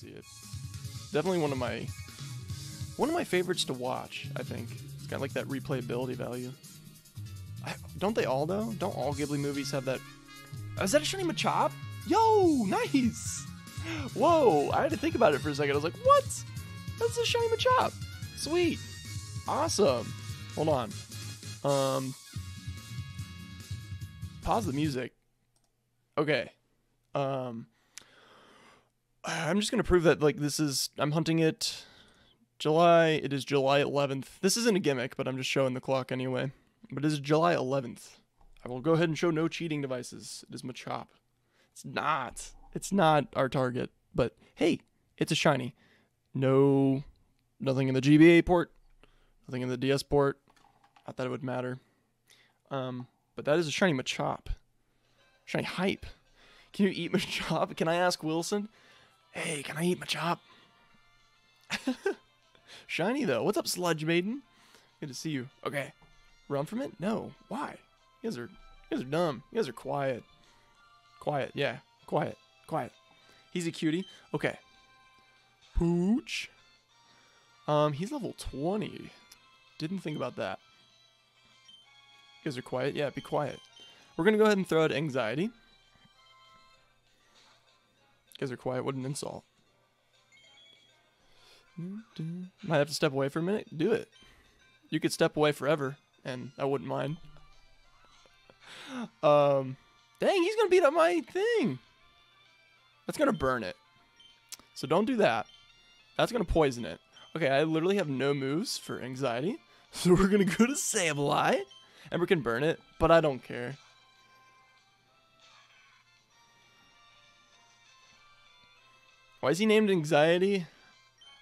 See it. Definitely one of my one of my favorites to watch. I think it's got like that replayability value. I, don't they all though? Don't all Ghibli movies have that? Oh, that a Shiny Machop? Yo, nice. Whoa, I had to think about it for a second. I was like, what? That's a Shiny Machop. Sweet. Awesome. Hold on. Um, pause the music. Okay. Um, I'm just gonna prove that like this is I'm hunting it July it is July 11th. This isn't a gimmick, but I'm just showing the clock anyway. But it is July 11th. I will go ahead and show no cheating devices. It is Machop. It's not. It's not our target. But hey, it's a shiny. No nothing in the GBA port, nothing in the DS port. Not that it would matter. Um, but that is a shiny Machop. Shiny hype. Can you eat Machop? Can I ask Wilson? Hey, can I eat my chop? Shiny though. What's up, Sludge Maiden? Good to see you. Okay. Run from it? No. Why? You guys are you guys are dumb. You guys are quiet. Quiet, yeah. Quiet. Quiet. He's a cutie. Okay. Pooch. Um, he's level 20. Didn't think about that. You guys are quiet? Yeah, be quiet. We're gonna go ahead and throw out anxiety. Guys are quiet. What an insult. Might have to step away for a minute. Do it. You could step away forever, and I wouldn't mind. Um, dang, he's gonna beat up my thing. That's gonna burn it. So don't do that. That's gonna poison it. Okay, I literally have no moves for anxiety, so we're gonna go to Sableye, and we can burn it, but I don't care. Why is he named Anxiety?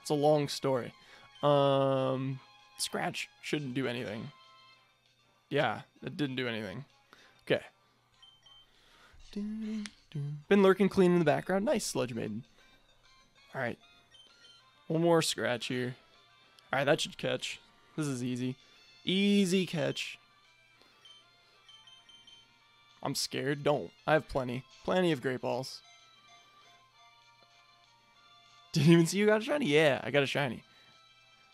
It's a long story. Um, Scratch shouldn't do anything. Yeah, it didn't do anything. Okay. Been lurking clean in the background. Nice, Sludge Maiden. Alright. One more scratch here. Alright, that should catch. This is easy. Easy catch. I'm scared. Don't. I have plenty. Plenty of great balls. Didn't even see you got a shiny. Yeah, I got a shiny.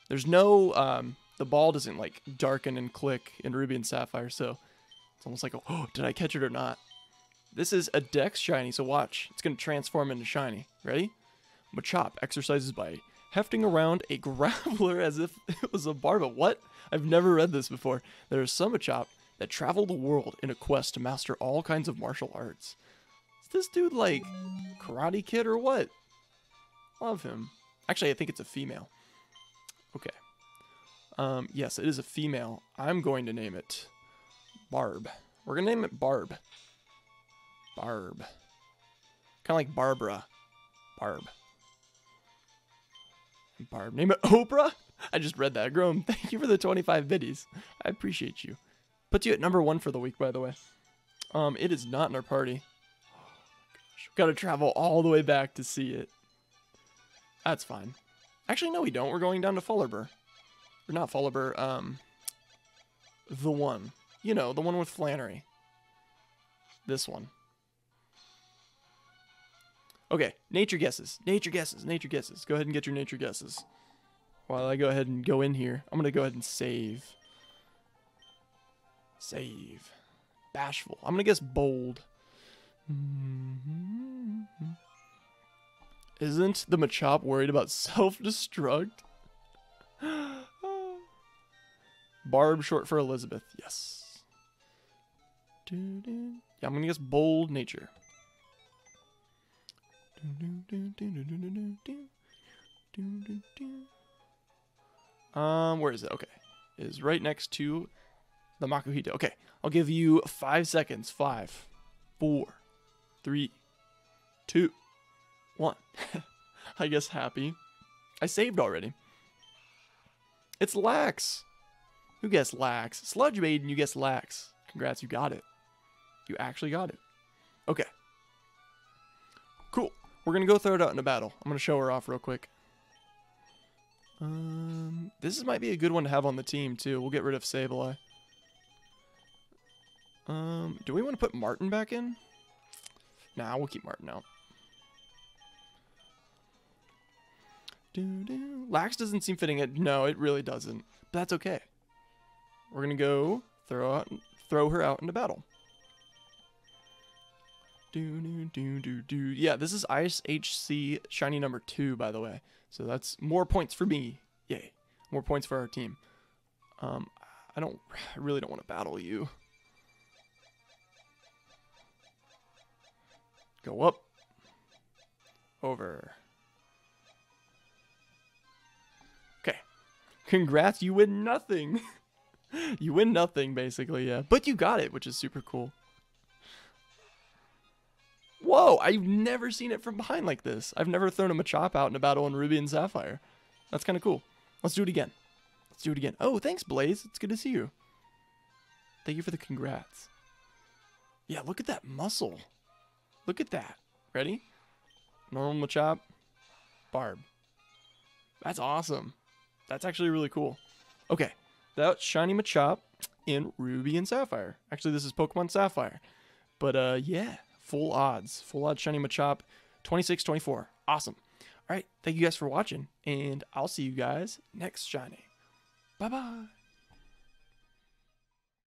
There's no um the ball doesn't like darken and click in Ruby and Sapphire, so it's almost like a, oh, did I catch it or not? This is a Dex shiny, so watch. It's gonna transform into shiny. Ready? Machop exercises by hefting around a graveler as if it was a barba. What? I've never read this before. There is some Machop that travel the world in a quest to master all kinds of martial arts. Is this dude like Karate Kid or what? Love him. Actually, I think it's a female. Okay. Um, yes, it is a female. I'm going to name it Barb. We're going to name it Barb. Barb. Kind of like Barbara. Barb. Barb. Name it Oprah? I just read that. Grom, thank you for the 25 biddies. I appreciate you. Puts you at number one for the week, by the way. Um, it is not in our party. Gosh, Got to travel all the way back to see it. That's fine. Actually, no, we don't. We're going down to Fallarbor. Or not Fallarbor, um... The one. You know, the one with Flannery. This one. Okay, nature guesses. Nature guesses. Nature guesses. Go ahead and get your nature guesses. While I go ahead and go in here, I'm going to go ahead and save. Save. Bashful. I'm going to guess bold. Isn't the Machop worried about self-destruct? Barb, short for Elizabeth. Yes. Yeah, I'm gonna guess bold nature. Um, where is it? Okay, it is right next to the Makuhita. Okay, I'll give you five seconds. Five, four, three, two, one. I guess happy. I saved already. It's Lax. Who guessed Lax? Sludge Maiden, you guessed Lax. Congrats, you got it. You actually got it. Okay. Cool. We're going to go throw it out in a battle. I'm going to show her off real quick. Um, this might be a good one to have on the team, too. We'll get rid of Sableye. Um, do we want to put Martin back in? Nah, we'll keep Martin out. Doo -doo. Lax doesn't seem fitting it. No, it really doesn't. But that's okay. We're gonna go throw out, throw her out into battle. Do do do do do. Yeah, this is ISHC shiny number two, by the way. So that's more points for me. Yay! More points for our team. Um, I don't, I really don't want to battle you. Go up. Over. Congrats, you win nothing. you win nothing, basically, yeah. But you got it, which is super cool. Whoa, I've never seen it from behind like this. I've never thrown a Machop out in a battle in Ruby and Sapphire. That's kind of cool. Let's do it again. Let's do it again. Oh, thanks, Blaze. It's good to see you. Thank you for the congrats. Yeah, look at that muscle. Look at that. Ready? Normal Machop. Barb. That's awesome. That's actually really cool. Okay, that's Shiny Machop in Ruby and Sapphire. Actually, this is Pokemon Sapphire. But uh, yeah, full odds. Full odds Shiny Machop 26-24. Awesome. All right, thank you guys for watching, and I'll see you guys next Shiny. Bye-bye.